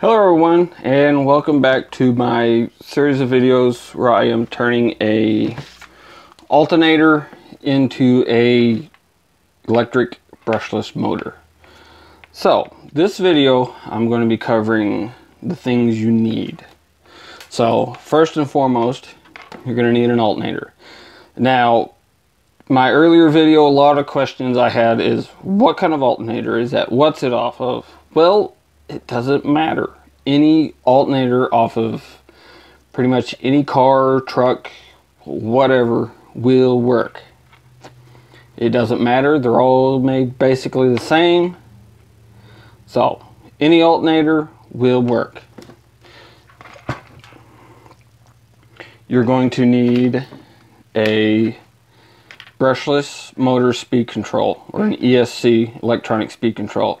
Hello everyone and welcome back to my series of videos where I am turning a alternator into a electric brushless motor. So this video I'm going to be covering the things you need. So first and foremost you're going to need an alternator. Now my earlier video a lot of questions I had is what kind of alternator is that? What's it off of? Well it doesn't matter. Any alternator off of pretty much any car, truck, whatever will work. It doesn't matter. They're all made basically the same. So any alternator will work. You're going to need a brushless motor speed control or an ESC electronic speed control.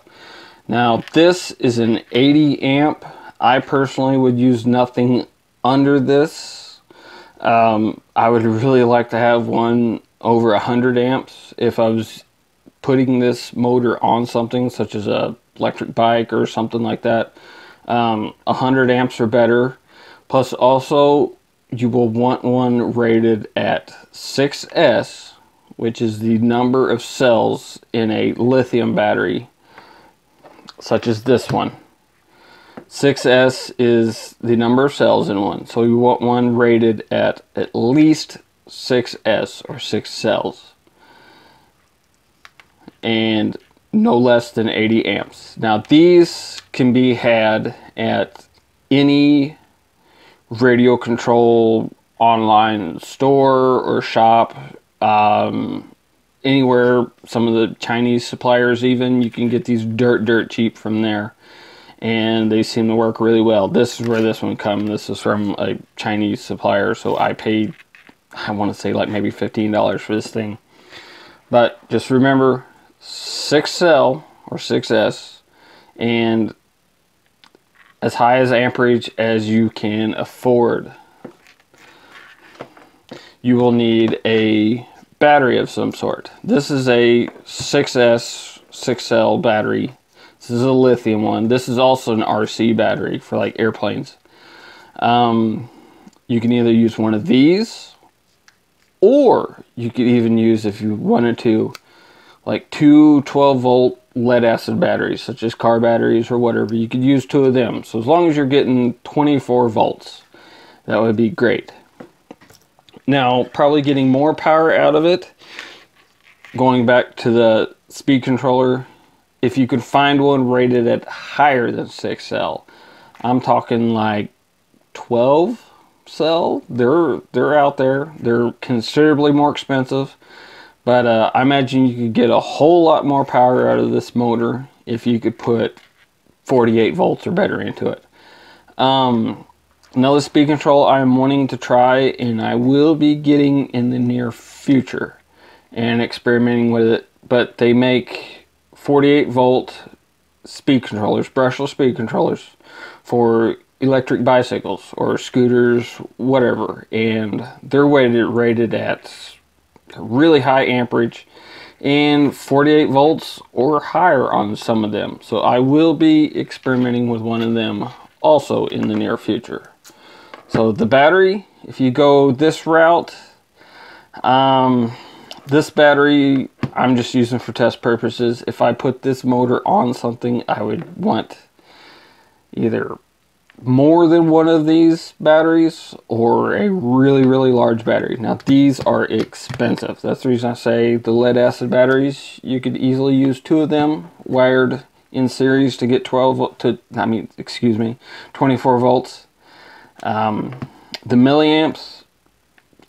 Now this is an 80 amp. I personally would use nothing under this. Um, I would really like to have one over 100 amps if I was putting this motor on something such as a electric bike or something like that. Um, 100 amps or better. Plus also you will want one rated at 6S which is the number of cells in a lithium battery such as this one. 6S is the number of cells in one. So you want one rated at at least 6S or 6 cells. And no less than 80 amps. Now these can be had at any radio control online store or shop um, anywhere, some of the Chinese suppliers even, you can get these dirt, dirt cheap from there. And they seem to work really well. This is where this one come. This is from a Chinese supplier, so I paid, I want to say like maybe $15 for this thing. But just remember, 6 cell or 6S, and as high as amperage as you can afford. You will need a battery of some sort. This is a 6S 6L battery. This is a lithium one. This is also an RC battery for like airplanes. Um, you can either use one of these or you could even use if you wanted to like two 12 volt lead acid batteries such as car batteries or whatever you could use two of them so as long as you're getting 24 volts that would be great now, probably getting more power out of it, going back to the speed controller, if you could find one rated at higher than 6 cell, I'm talking like 12 cell. They're they're out there. They're considerably more expensive, but uh, I imagine you could get a whole lot more power out of this motor if you could put 48 volts or better into it. Um, Another speed control I'm wanting to try and I will be getting in the near future and experimenting with it. But they make 48 volt speed controllers, brushless speed controllers for electric bicycles or scooters, whatever. And they're rated, rated at really high amperage and 48 volts or higher on some of them. So I will be experimenting with one of them also in the near future. So the battery, if you go this route, um, this battery I'm just using for test purposes. If I put this motor on something, I would want either more than one of these batteries or a really, really large battery. Now, these are expensive. That's the reason I say the lead acid batteries, you could easily use two of them wired in series to get 12 to, I mean, excuse me, 24 volts. Um, the milliamps,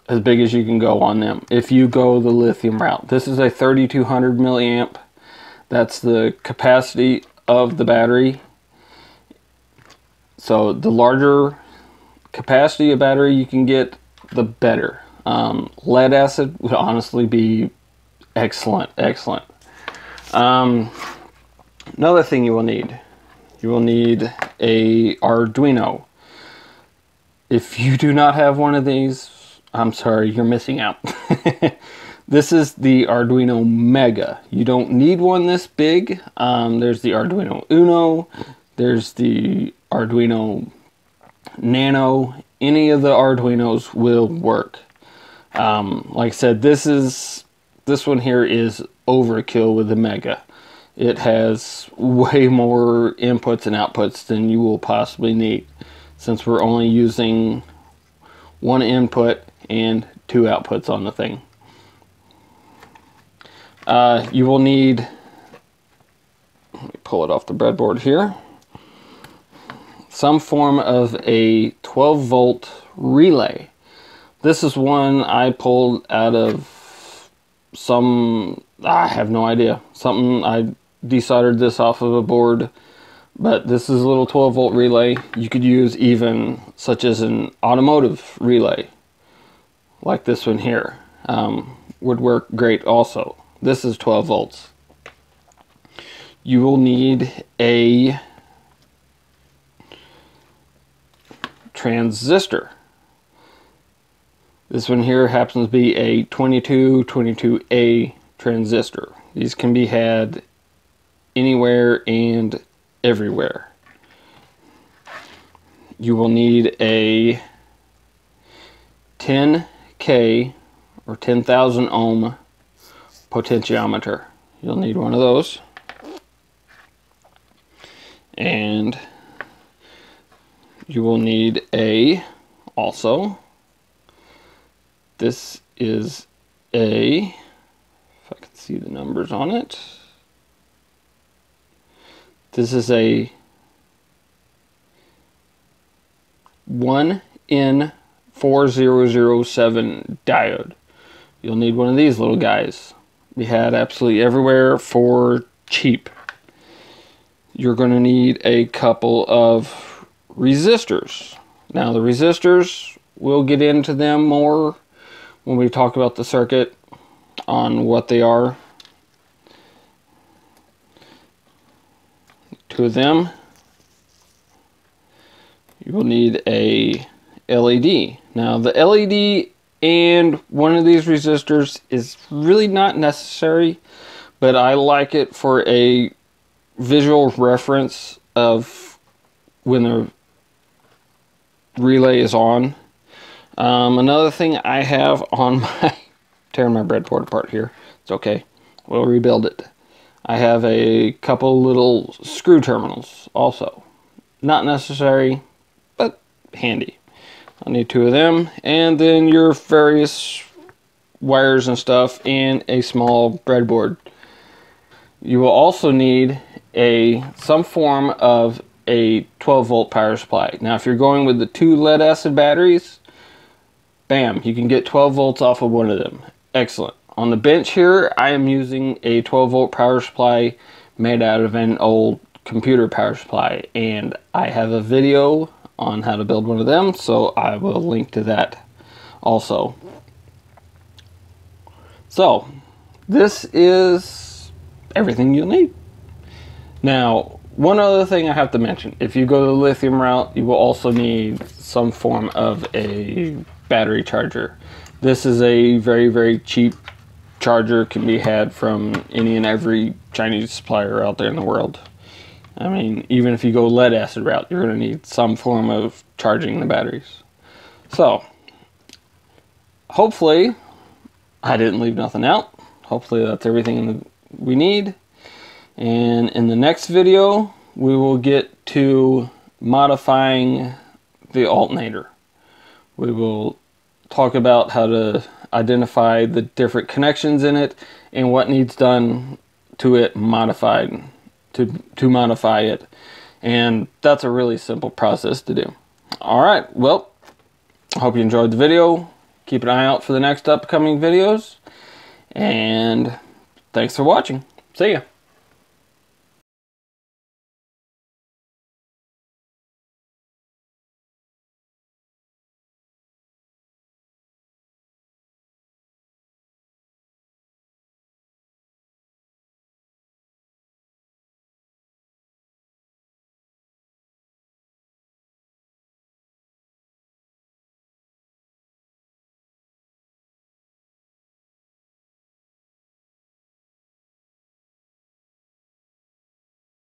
as big as you can go on them if you go the lithium route. This is a 3200 milliamp. That's the capacity of the battery. So the larger capacity of battery you can get, the better. Um, lead acid would honestly be excellent, excellent. Um, another thing you will need, you will need a Arduino. If you do not have one of these, I'm sorry, you're missing out. this is the Arduino Mega. You don't need one this big. Um, there's the Arduino Uno. There's the Arduino Nano, any of the Arduinos will work. Um, like I said, this is this one here is overkill with the Mega. It has way more inputs and outputs than you will possibly need since we're only using one input and two outputs on the thing. Uh, you will need, let me pull it off the breadboard here, some form of a 12 volt relay. This is one I pulled out of some, I have no idea, something I desoldered this off of a board but this is a little 12 volt relay. You could use even such as an automotive relay like this one here um, would work great also. This is 12 volts. You will need a transistor. This one here happens to be a 2222A transistor. These can be had anywhere and everywhere. You will need a 10K or 10,000 ohm potentiometer. You'll need one of those. And you will need a also this is a if I can see the numbers on it this is a 1N4007 diode. You'll need one of these little guys. We had absolutely everywhere for cheap. You're going to need a couple of resistors. Now the resistors, we'll get into them more when we talk about the circuit on what they are of them. You will need a LED. Now the LED and one of these resistors is really not necessary, but I like it for a visual reference of when the relay is on. Um, another thing I have on my, tearing my breadboard apart here, it's okay, we'll rebuild it. I have a couple little screw terminals also. Not necessary, but handy. I need two of them, and then your various wires and stuff, and a small breadboard. You will also need a some form of a 12 volt power supply. Now if you're going with the two lead acid batteries, bam, you can get 12 volts off of one of them. Excellent. On the bench here, I am using a 12 volt power supply made out of an old computer power supply and I have a video on how to build one of them so I will link to that also. So this is everything you'll need. Now one other thing I have to mention, if you go the lithium route you will also need some form of a battery charger. This is a very very cheap charger can be had from any and every Chinese supplier out there in the world. I mean, even if you go lead acid route, you're going to need some form of charging the batteries. So, hopefully, I didn't leave nothing out. Hopefully, that's everything we need. And in the next video, we will get to modifying the alternator. We will talk about how to identify the different connections in it and what needs done to it modified to to modify it. And that's a really simple process to do. All right well I hope you enjoyed the video. Keep an eye out for the next upcoming videos. And thanks for watching. See ya